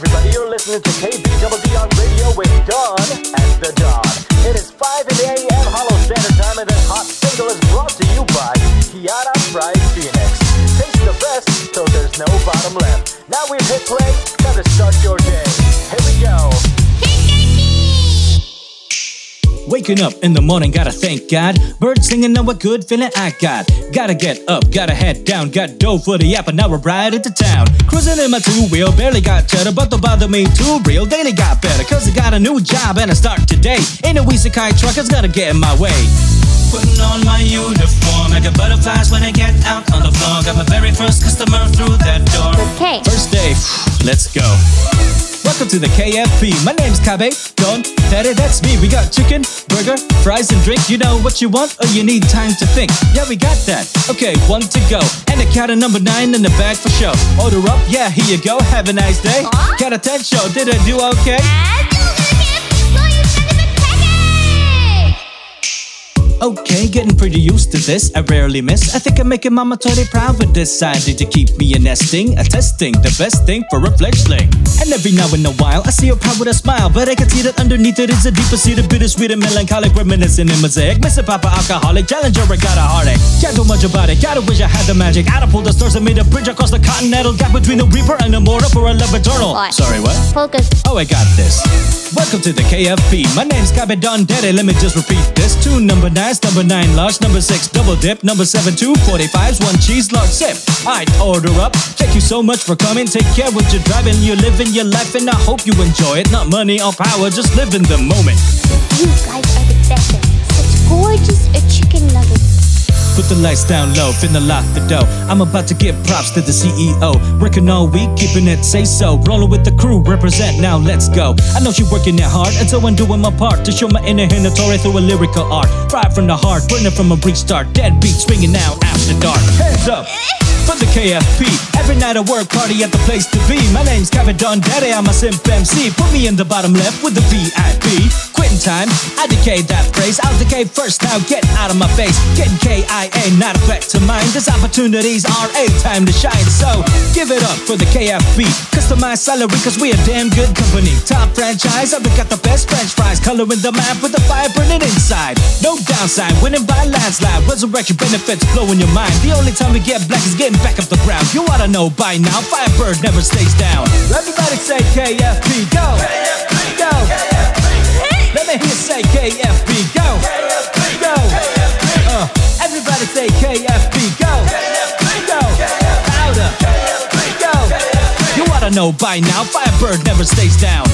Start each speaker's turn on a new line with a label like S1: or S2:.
S1: listening to KBWD on radio with Don and the Dawn. It is 5 in the a.m. Holo Standard Time, and this hot single is brought to you by Kiara Fried Phoenix. Taste the best, so there's no bottom left. Now we've hit play, time to start your day. Here we go.
S2: Waking up in the morning, gotta thank God. Birds singing, know what good feeling I got. Gotta get up, gotta head down. Got dough for the app, and now we're right into town. Cruising in my two wheel, barely got cheddar, but don't bother me too real. Daily got better, cause I got a new job and I start today. Ain't no isekai truckers gotta get in my way. Putting on my uniform, I got butterflies when I get out on the floor. Got my very first customer through that door.
S3: Okay.
S2: First day, let's go. Welcome to the KFP. My name's Kabe. Don, Daddy, that's me. We got chicken, burger, fries, and drink. You know what you want, or you need time to think. Yeah, we got that. Okay, one to go. And a cat of number nine in the bag for show. Order up, yeah, here you go. Have a nice day. Cat of ten show. Did I do okay? Okay, getting pretty used to this. I rarely miss. I think I'm making mamatori proud with this. Decided to keep me a nesting, a testing, the best thing for a fledgling. And every now and a while, I see her proud with a smile, but I can see that underneath it is a deeper seated, bittersweet and melancholic, reminiscent in mosaic. Mr. Papa alcoholic, challenger, I got a heartache. Can't do much about it. Gotta wish I had the magic. I'd have pulled the stars and made a bridge across the continental gap between the Reaper and the Mortal for a love eternal.
S3: What?
S2: Sorry, what?
S3: Focus.
S2: Oh, I got this. Welcome to the KFP. My name's Cabedon Daddy. Let me just repeat this. Two number nines, number nine large, number six double dip, number seven two forty fives, one cheese large sip. Alright, order up. Thank you so much for coming. Take care what you're driving. You're living your life, and I hope you enjoy it. Not money or power, just live in the moment.
S3: You guys are the best. Such gorgeous chicken nuggets.
S2: Put the lights down low, finna lock the dough. I'm about to give props to the CEO. Working all week, keeping it say so. Rolling with the crew, represent now, let's go. I know she working it hard, and so I'm doing my part to show my inner Hinatore through a lyrical art. Right from the heart, burning from a brief start. Dead beat swinging now after dark. Hands up! For the KFP, every night I work party at the place to be. My name's Kevin Don Daddy, I'm a simp MC. Put me in the bottom left with the VIP. Quitting time, I decay that phrase. I'll decay first, now get out of my face. Getting KIA, not a threat to mine. These opportunities are a time to shine. So give it up for the KFP. Customized salary, cause we a damn good company. Top franchise, I've got the best french fries. Coloring the map with the fire burning inside. No downside, winning by landslide. Resurrection benefits flow in your mind. The only time we get black is getting back up the ground. You oughta know by now, Firebird never stays down. Everybody say KFP, know by now, Firebird never stays down.